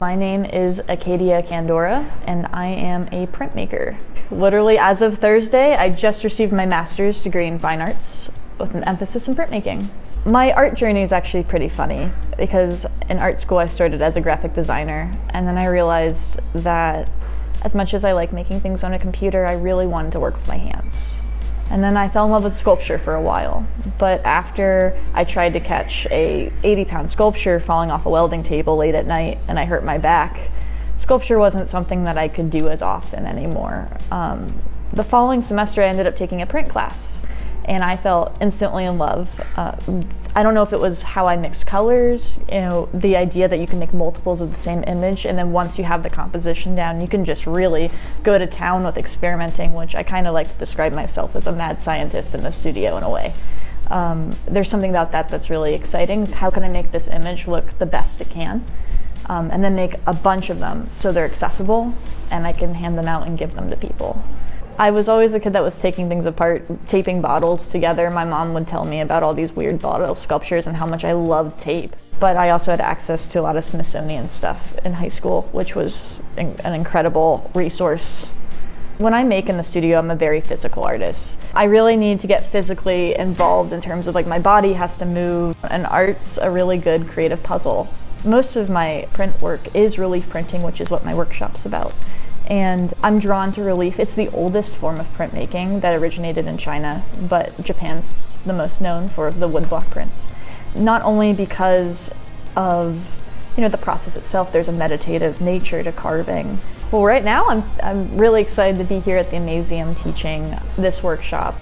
My name is Acadia Kandora, and I am a printmaker. Literally, as of Thursday, I just received my master's degree in fine arts with an emphasis in printmaking. My art journey is actually pretty funny because in art school I started as a graphic designer, and then I realized that as much as I like making things on a computer, I really wanted to work with my hands. And then I fell in love with sculpture for a while. But after I tried to catch a 80 pound sculpture falling off a welding table late at night and I hurt my back, sculpture wasn't something that I could do as often anymore. Um, the following semester I ended up taking a print class and I felt instantly in love. Uh, I don't know if it was how I mixed colors, you know, the idea that you can make multiples of the same image, and then once you have the composition down, you can just really go to town with experimenting, which I kind of like to describe myself as a mad scientist in the studio in a way. Um, there's something about that that's really exciting. How can I make this image look the best it can? Um, and then make a bunch of them so they're accessible and I can hand them out and give them to people. I was always a kid that was taking things apart, taping bottles together. My mom would tell me about all these weird bottle sculptures and how much I loved tape. But I also had access to a lot of Smithsonian stuff in high school, which was an incredible resource. When I make in the studio, I'm a very physical artist. I really need to get physically involved in terms of like my body has to move, and art's a really good creative puzzle. Most of my print work is relief printing, which is what my workshop's about and I'm drawn to relief. It's the oldest form of printmaking that originated in China, but Japan's the most known for the woodblock prints. Not only because of you know the process itself, there's a meditative nature to carving. Well, right now I'm, I'm really excited to be here at the Amazeum teaching this workshop.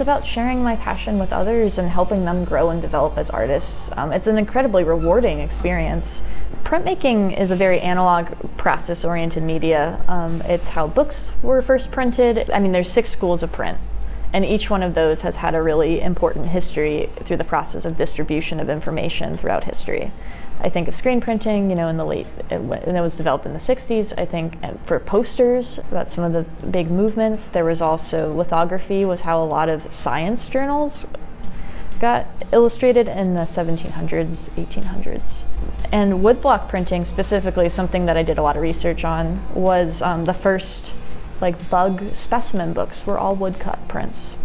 It's about sharing my passion with others and helping them grow and develop as artists. Um, it's an incredibly rewarding experience printmaking is a very analog process oriented media. Um, it's how books were first printed. I mean, there's six schools of print, and each one of those has had a really important history through the process of distribution of information throughout history. I think of screen printing, you know, in the late, and it was developed in the 60s. I think for posters, that's some of the big movements. There was also lithography, was how a lot of science journals got illustrated in the 1700s, 1800s. And woodblock printing, specifically, something that I did a lot of research on, was um, the first like bug specimen books were all woodcut prints.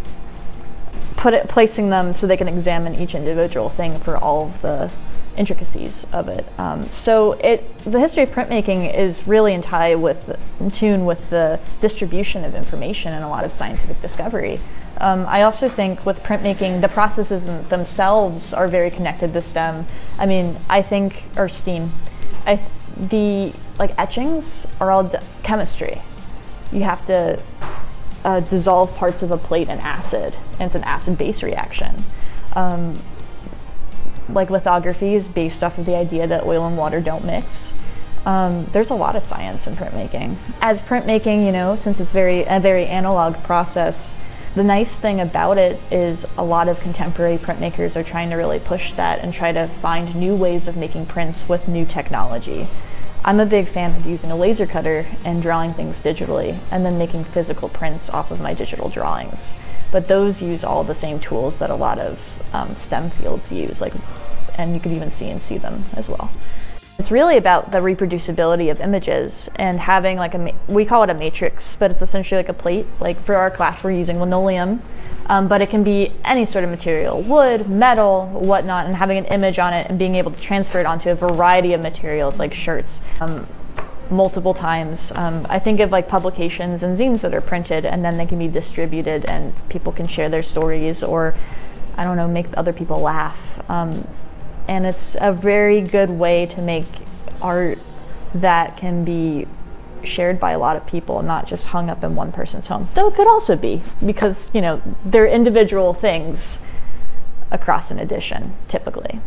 Put it, placing them so they can examine each individual thing for all of the intricacies of it. Um, so it, the history of printmaking is really in tie with, in tune with the distribution of information and a lot of scientific discovery. Um, I also think with printmaking, the processes themselves are very connected to STEM. I mean, I think, or STEAM, I, the like etchings are all chemistry. You have to uh, dissolve parts of a plate in acid, and it's an acid-base reaction. Um, like lithography is based off of the idea that oil and water don't mix. Um, there's a lot of science in printmaking. As printmaking, you know, since it's very a very analog process, the nice thing about it is a lot of contemporary printmakers are trying to really push that and try to find new ways of making prints with new technology. I'm a big fan of using a laser cutter and drawing things digitally and then making physical prints off of my digital drawings. But those use all the same tools that a lot of um, STEM fields use, like, and you can even CNC them as well. It's really about the reproducibility of images and having like a, we call it a matrix, but it's essentially like a plate. Like for our class, we're using linoleum, um, but it can be any sort of material, wood, metal, whatnot, and having an image on it and being able to transfer it onto a variety of materials like shirts. Um, multiple times. Um, I think of like publications and zines that are printed and then they can be distributed and people can share their stories or I don't know, make other people laugh. Um, and it's a very good way to make art that can be shared by a lot of people, and not just hung up in one person's home. Though it could also be, because, you know, they're individual things across an edition, typically.